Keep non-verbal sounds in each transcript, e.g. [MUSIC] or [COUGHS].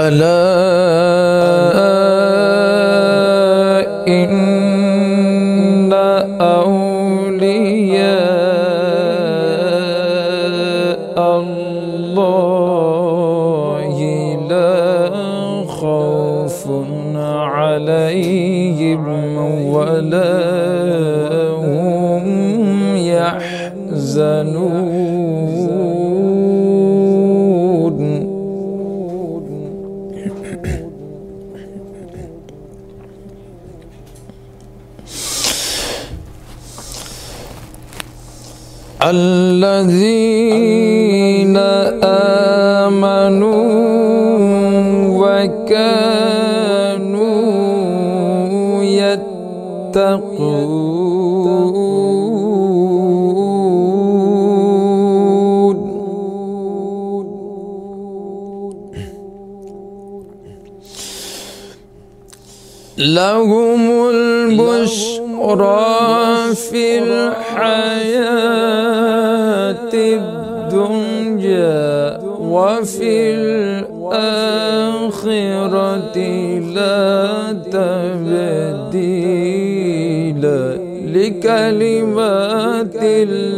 ألا إن أولياء الله لا خوف عليهم ولا هم يحزنون. الذين آمنوا وكانوا يتقون. لهم البشرى في الحياة الدنيا وفي الآخرة لا تبديل لكلمات الله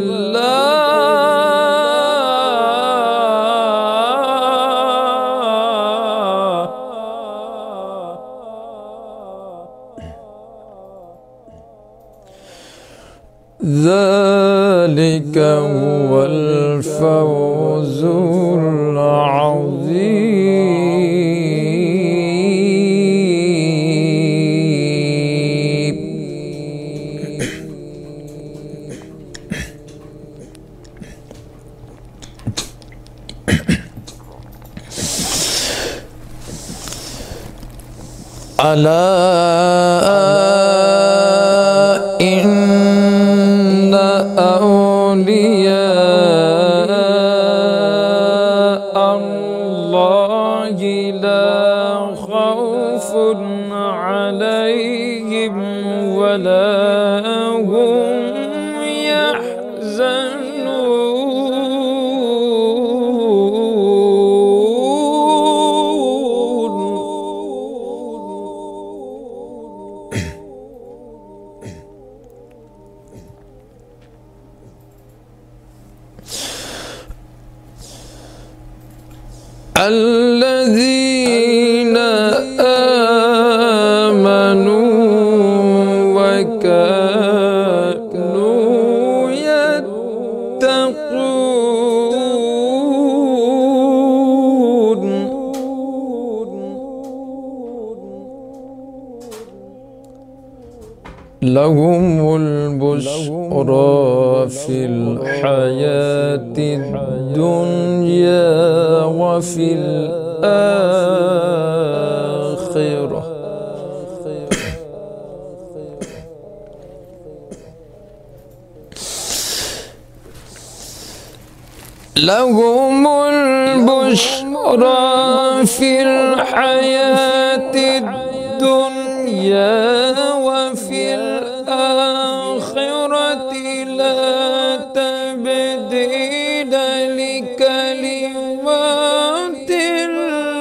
ذلك هو الفوز العظيم. [COUGHS] ألا الله لا خوف عليهم ولا هم يحزنون. الذين لهم البشرى في الحياة الدنيا وفي الآخرة. لهم البشرى في الحياة الدنيا وفي الآخرة لا تبديل لكلمات الله.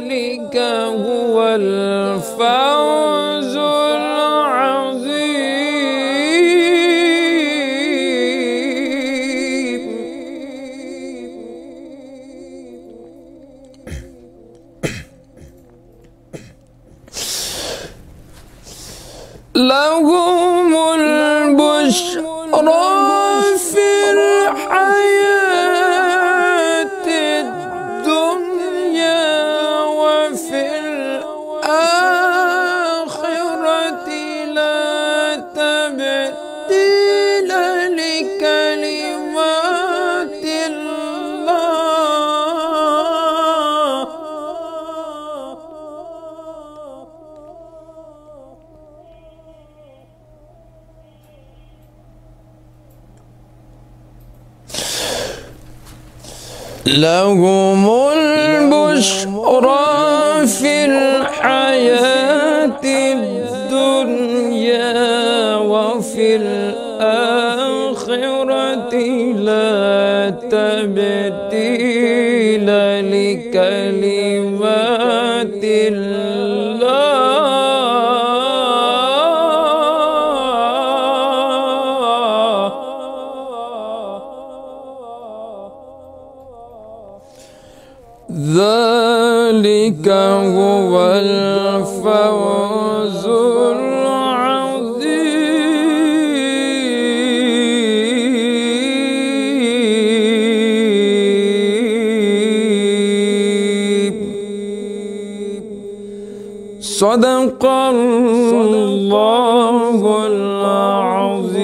ذلك هو الفوز. لهم البشرى في لهم البشرى في الحياة الدنيا وفي الآخرة لا تبديل هو الفوز العظيم. صدق الله العظيم.